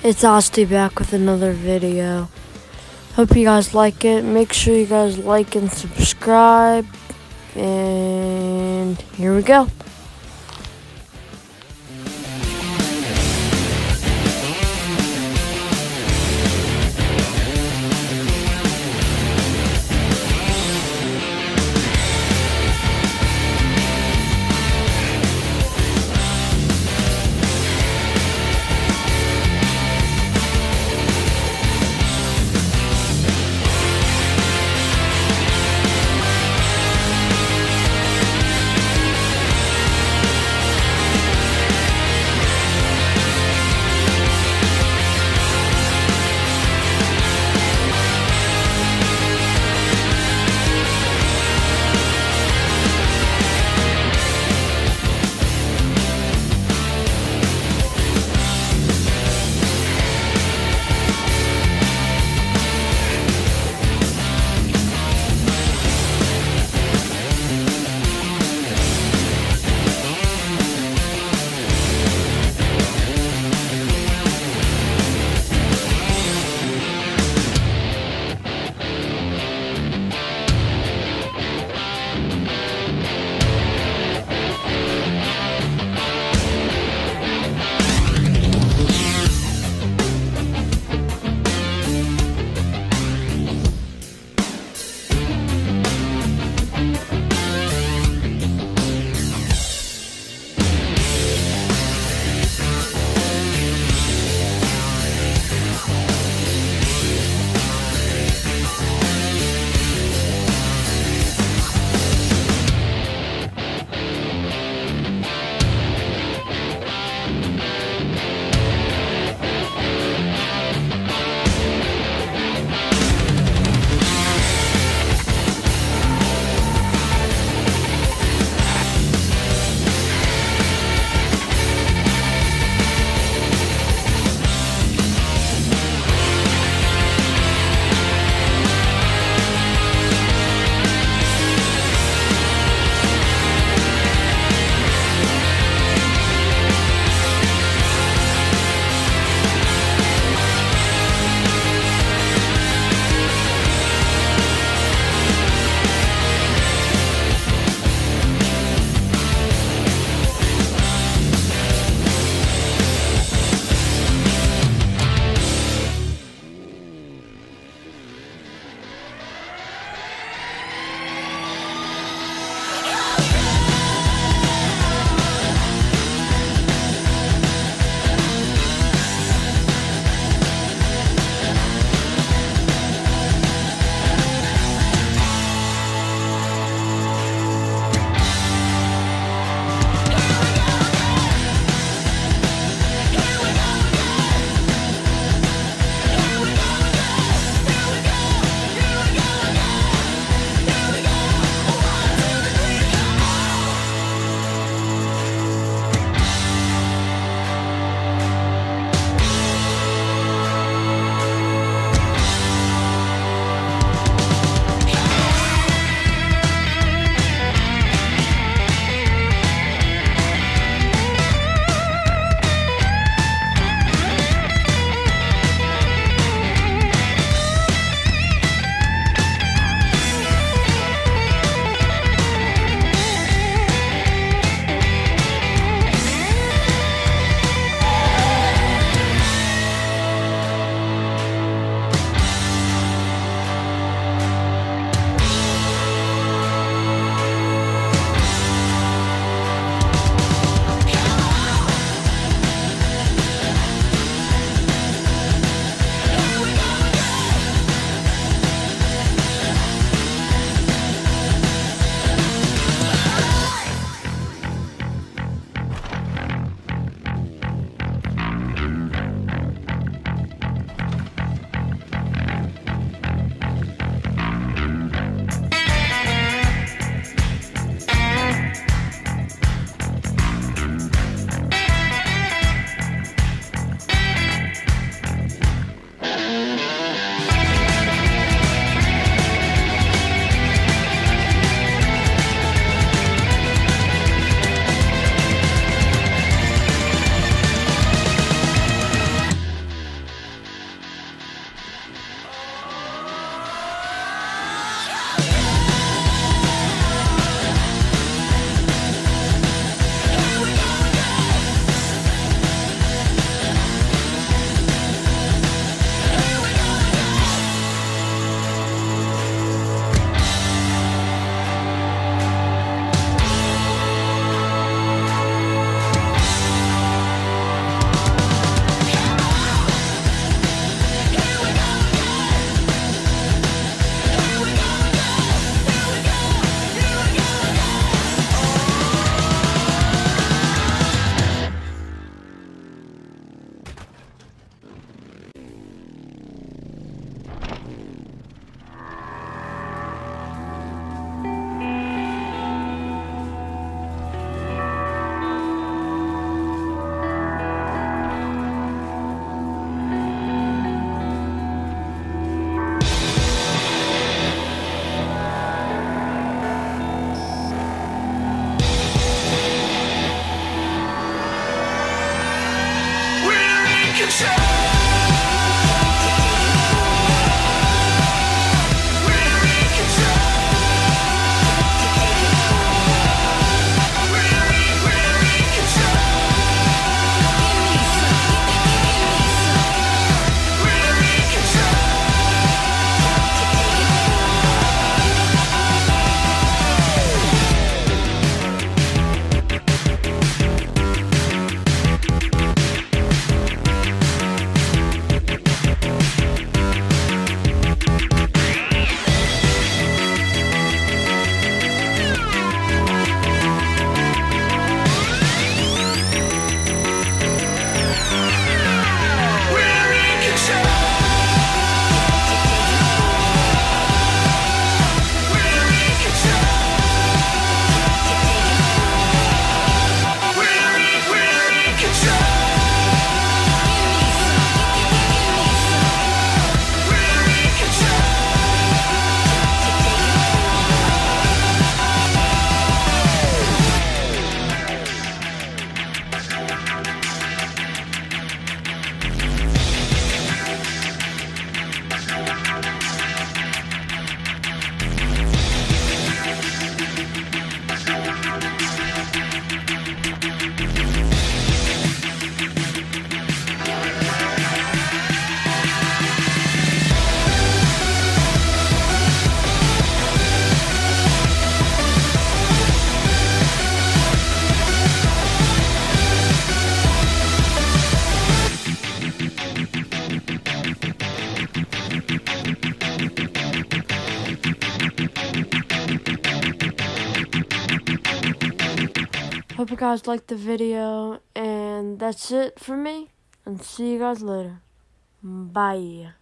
It's Osti back with another video. Hope you guys like it. Make sure you guys like and subscribe. And here we go. control. Hope you guys liked the video, and that's it for me. And see you guys later. Bye.